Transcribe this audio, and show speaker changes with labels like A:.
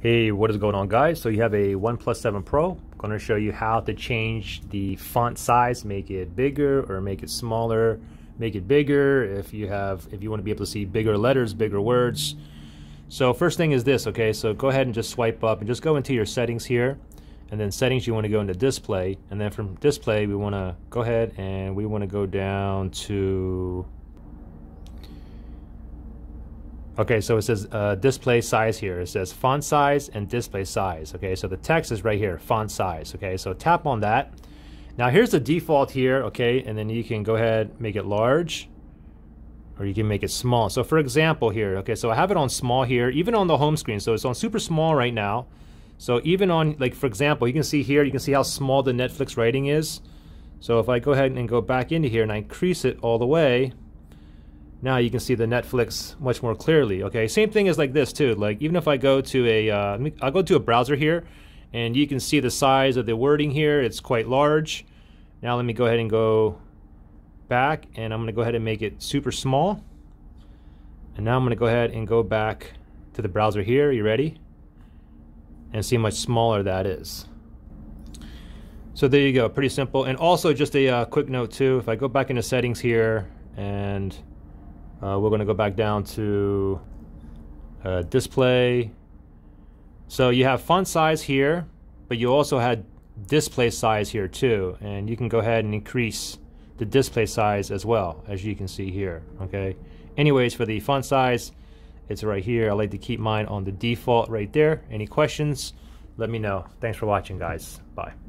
A: Hey, what is going on guys? So you have a OnePlus 7 Pro. I'm going to show you how to change the font size, make it bigger or make it smaller, make it bigger if you have if you want to be able to see bigger letters, bigger words. So first thing is this, okay? So go ahead and just swipe up and just go into your settings here. And then settings you want to go into display and then from display we want to go ahead and we want to go down to Okay, so it says uh, display size here. It says font size and display size. Okay, so the text is right here, font size. Okay, so tap on that. Now here's the default here, okay, and then you can go ahead, make it large, or you can make it small. So for example here, okay, so I have it on small here, even on the home screen. So it's on super small right now. So even on, like for example, you can see here, you can see how small the Netflix writing is. So if I go ahead and go back into here and I increase it all the way, now you can see the Netflix much more clearly. Okay, same thing is like this too. Like even if I go to a, uh, I'll go to a browser here, and you can see the size of the wording here. It's quite large. Now let me go ahead and go back, and I'm going to go ahead and make it super small. And now I'm going to go ahead and go back to the browser here. You ready? And see how much smaller that is. So there you go, pretty simple. And also just a uh, quick note too, if I go back into settings here and uh, we're going to go back down to uh, display. So you have font size here, but you also had display size here too. And you can go ahead and increase the display size as well, as you can see here. Okay. Anyways, for the font size, it's right here. I like to keep mine on the default right there. Any questions, let me know. Thanks for watching, guys. Bye.